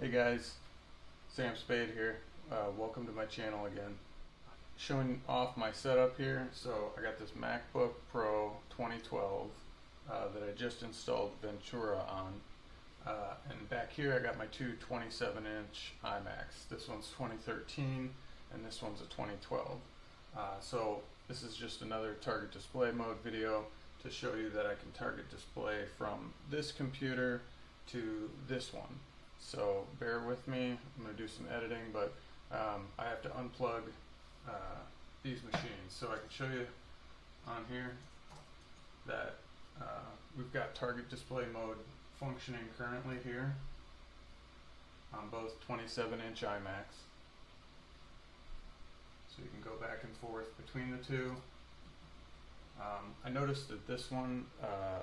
Hey guys, Sam Spade here. Uh, welcome to my channel again. Showing off my setup here. So I got this MacBook Pro 2012 uh, that I just installed Ventura on. Uh, and back here I got my two 27 inch iMacs. This one's 2013 and this one's a 2012. Uh, so this is just another target display mode video to show you that I can target display from this computer to this one. So bear with me, I'm going to do some editing, but um, I have to unplug uh, these machines. So I can show you on here that uh, we've got target display mode functioning currently here on both 27 inch iMacs. So you can go back and forth between the two. Um, I noticed that this one, uh,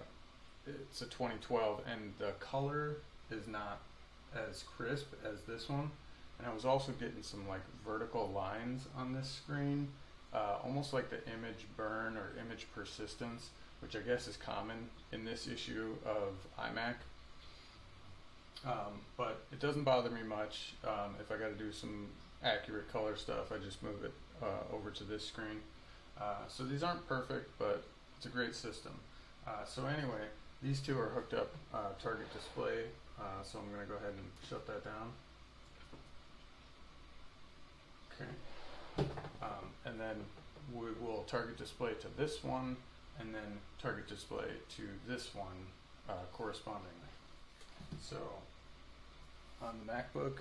it's a 2012 and the color is not as crisp as this one. And I was also getting some like vertical lines on this screen, uh, almost like the image burn or image persistence, which I guess is common in this issue of iMac. Um, but it doesn't bother me much. Um, if I got to do some accurate color stuff, I just move it uh, over to this screen. Uh, so these aren't perfect, but it's a great system. Uh, so anyway, these two are hooked up uh, target display, uh, so I'm going to go ahead and shut that down. Okay. Um, and then we will target display to this one, and then target display to this one uh, correspondingly. So on the MacBook,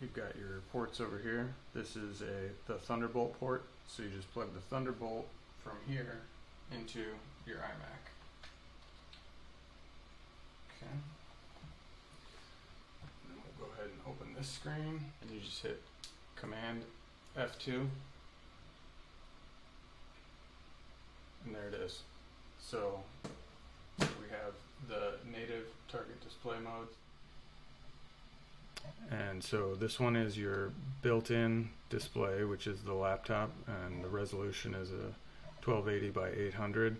you've got your ports over here. This is a the Thunderbolt port, so you just plug the Thunderbolt from here into your iMac. Okay. And we'll go ahead and open this screen, and you just hit Command F2, and there it is. So we have the native target display mode. And so this one is your built-in display, which is the laptop, and the resolution is a 1280 by 800.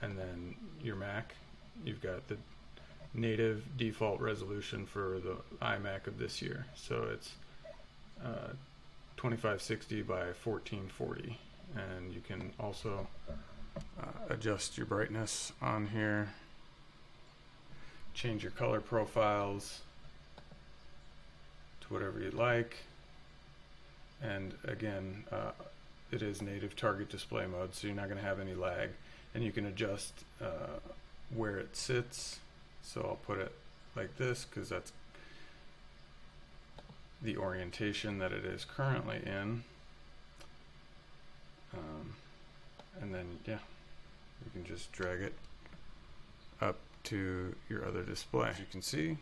And then your Mac, you've got the native default resolution for the iMac of this year. So it's uh, 2560 by 1440. And you can also uh, adjust your brightness on here, change your color profiles to whatever you'd like. And again, uh, it is native target display mode, so you're not going to have any lag. And you can adjust uh, where it sits. So I'll put it like this because that's the orientation that it is currently in. Um, and then, yeah, you can just drag it up to your other display. As you can see,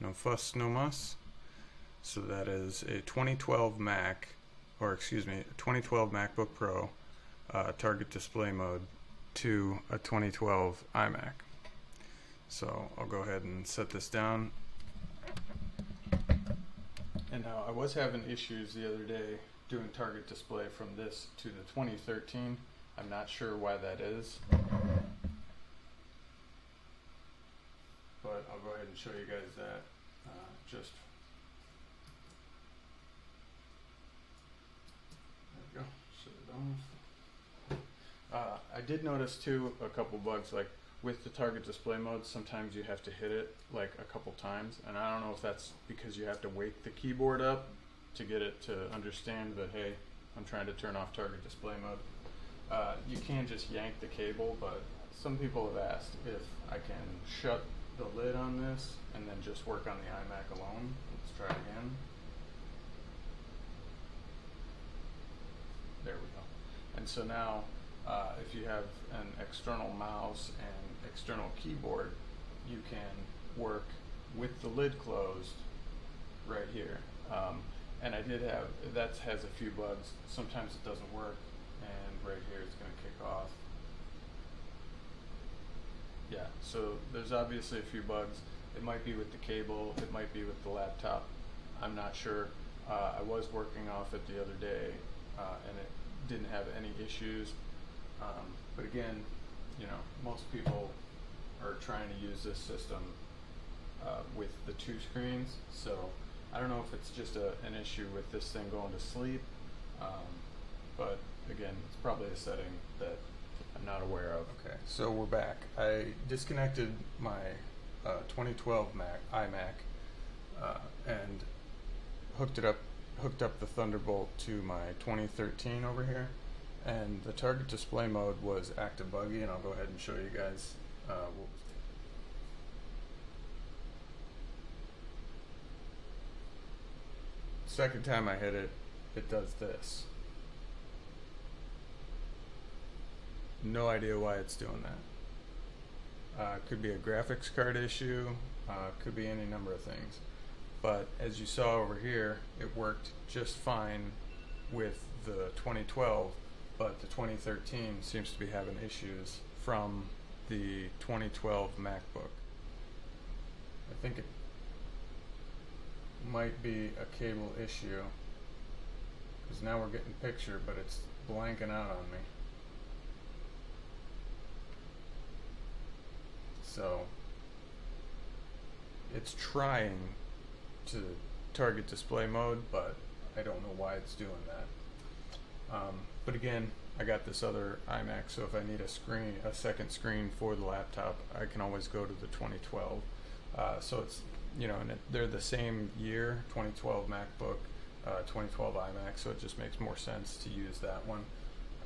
no fuss, no muss. So that is a 2012 Mac, or excuse me, 2012 MacBook Pro uh, target display mode to a 2012 iMac. So I'll go ahead and set this down. And now I was having issues the other day doing target display from this to the 2013. I'm not sure why that is. But I'll go ahead and show you guys that uh, just There we go. Shut it off. Uh, I did notice too a couple bugs like with the target display mode sometimes you have to hit it like a couple times and I don't know if that's because you have to wake the keyboard up to get it to understand that hey I'm trying to turn off target display mode. Uh, you can just yank the cable but some people have asked if I can shut the lid on this and then just work on the iMac alone. Let's try again. There we go. And so now, uh, if you have an external mouse and external keyboard, you can work with the lid closed right here. Um, and I did have, that has a few bugs. Sometimes it doesn't work, and right here it's going to kick off. Yeah, so there's obviously a few bugs. It might be with the cable, it might be with the laptop. I'm not sure. Uh, I was working off it the other day, uh, and it didn't have any issues. Um, but again, you know, most people are trying to use this system uh, with the two screens. So I don't know if it's just a, an issue with this thing going to sleep, um, but again, it's probably a setting that I'm not aware of. Okay, so we're back. I disconnected my uh, 2012 Mac iMac uh, and hooked it up, hooked up the Thunderbolt to my 2013 over here, and the target display mode was active buggy, and I'll go ahead and show you guys uh, what was Second time I hit it, it does this. No idea why it's doing that. Uh, could be a graphics card issue, uh, could be any number of things. But as you saw over here, it worked just fine with the 2012, but the 2013 seems to be having issues from the 2012 MacBook. I think it might be a cable issue because now we're getting picture but it's blanking out on me so it's trying to target display mode but I don't know why it's doing that um, but again I got this other iMac so if I need a screen a second screen for the laptop I can always go to the 2012 uh, so it's you know, and it, they're the same year, 2012 MacBook, uh, 2012 iMac, so it just makes more sense to use that one.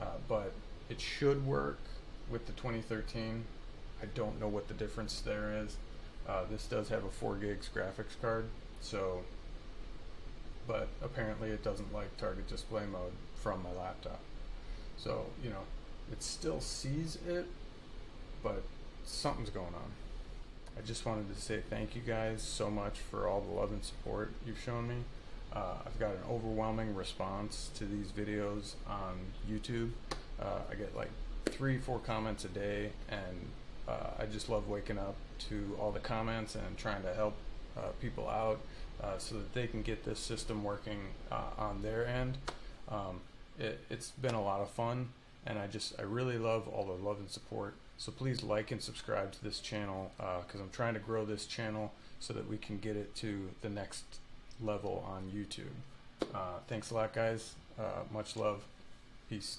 Uh, but it should work with the 2013. I don't know what the difference there is. Uh, this does have a 4 gigs graphics card, so, but apparently it doesn't like target display mode from my laptop. So, you know, it still sees it, but something's going on. I just wanted to say thank you guys so much for all the love and support you've shown me. Uh, I've got an overwhelming response to these videos on YouTube. Uh, I get like three, four comments a day, and uh, I just love waking up to all the comments and trying to help people out uh, so that they can get this system working uh, on their end. Um, it, it's been a lot of fun, and I just I really love all the love and support so please like and subscribe to this channel because uh, I'm trying to grow this channel so that we can get it to the next level on YouTube. Uh, thanks a lot, guys. Uh, much love. Peace.